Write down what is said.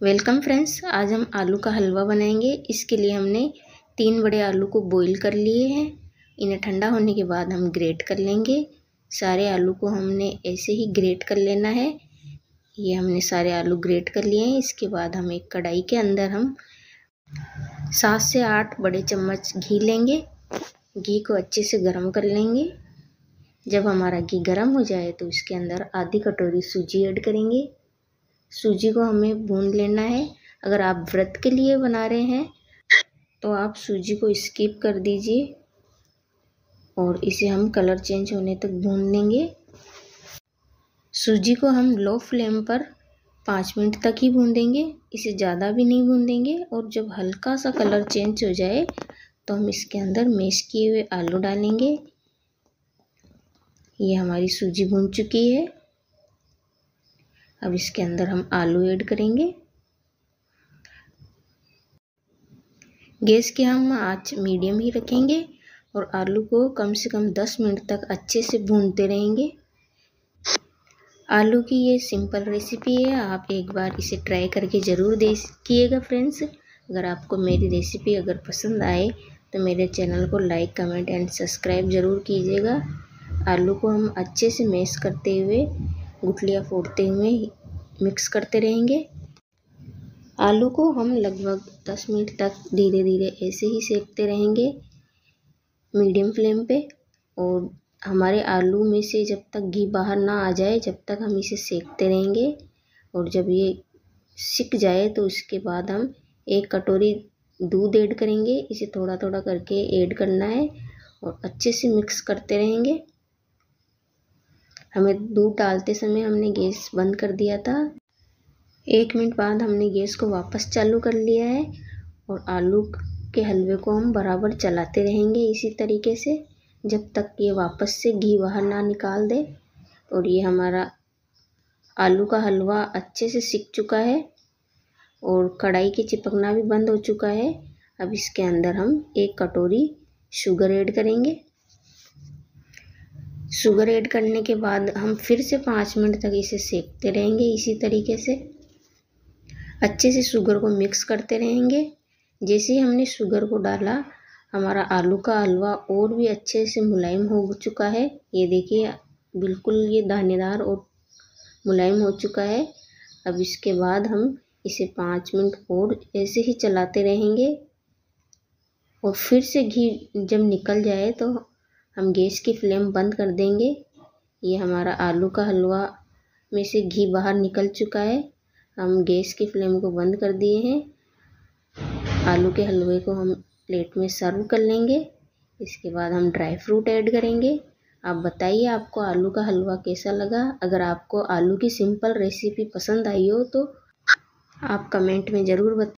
Welcome friends, आज हम आलू का हलवा बनाएँगे। इसके लिए हमने तीन बड़े आलू को बॉईल कर लिए हैं। इन्हें ठंडा होने के बाद हम ग्रेट कर लेंगे। सारे आलू को हमने ऐसे ही ग्रेट कर लेना है। ये हमने सारे आलू ग्रेट कर लिए हैं। इसके बाद हम एक कढ़ाई के अंदर हम सात से आठ बड़े चम्मच घी लेंगे। घी को अच्छे से गर्म कर लेंगे। जब हमारा घी गर्म हो जाए तो इसके अंदर आधी कटोरी सूजी ऐड करेंगे। सूजी को हमें भून लेना है। अगर आप व्रत के लिए बना रहे हैं तो आप सूजी को स्किप कर दीजिए और इसे हम कलर चेंज होने तक भून लेंगे। सूजी को हम लो फ्लेम पर पाँच मिनट तक ही भून देंगे। इसे ज़्यादा भी नहीं भून देंगे और जब हल्का सा कलर चेंज हो जाए तो हम इसके अंदर मेश किए हुए आलू डालेंगे। ये हमारी सूजी भून चुकी है। अब इसके अंदर हम आलू ऐड करेंगे। गैस के हम आँच मीडियम ही रखेंगे और आलू को कम से कम दस मिनट तक अच्छे से भूनते रहेंगे। आलू की ये सिंपल रेसिपी है, आप एक बार इसे ट्राई करके ज़रूर देखिएगा फ्रेंड्स। अगर आपको मेरी रेसिपी अगर पसंद आए तो मेरे चैनल को लाइक, कमेंट एंड सब्सक्राइब ज़रूर कीजिएगा। आलू को हम अच्छे से मैश करते हुए गुठलियाँ फोड़ते हुए मिक्स करते रहेंगे। आलू को हम लगभग दस मिनट तक धीरे धीरे ऐसे ही सेकते रहेंगे मीडियम फ्लेम पे और हमारे आलू में से जब तक घी बाहर ना आ जाए, जब तक हम इसे सेकते रहेंगे और जब ये सिक जाए तो उसके बाद हम एक कटोरी दूध ऐड करेंगे। इसे थोड़ा थोड़ा करके ऐड करना है और अच्छे से मिक्स करते रहेंगे। हमें दूध डालते समय हमने गैस बंद कर दिया था। एक मिनट बाद हमने गैस को वापस चालू कर लिया है और आलू के हलवे को हम बराबर चलाते रहेंगे इसी तरीके से, जब तक ये वापस से घी बाहर ना निकाल दे। और ये हमारा आलू का हलवा अच्छे से सिक चुका है और कढ़ाई के चिपकना भी बंद हो चुका है। अब इसके अंदर हम एक कटोरी शुगर ऐड करेंगे। शुगर ऐड करने के बाद हम फिर से पाँच मिनट तक इसे सेकते रहेंगे इसी तरीके से। अच्छे से शुगर को मिक्स करते रहेंगे। जैसे ही हमने शुगर को डाला, हमारा आलू का हलवा और भी अच्छे से मुलायम हो चुका है। ये देखिए, बिल्कुल ये दानेदार और मुलायम हो चुका है। अब इसके बाद हम इसे पाँच मिनट और ऐसे ही चलाते रहेंगे। और फिर से घी जब निकल जाए तो हम गैस की फ्लेम बंद कर देंगे। ये हमारा आलू का हलवा में से घी बाहर निकल चुका है। हम गैस की फ्लेम को बंद कर दिए हैं। आलू के हलवे को हम प्लेट में सर्व कर लेंगे। इसके बाद हम ड्राई फ्रूट ऐड करेंगे। आप बताइए आपको आलू का हलवा कैसा लगा? अगर आपको आलू की सिंपल रेसिपी पसंद आई हो तो आप कमेंट में ज़रूर बता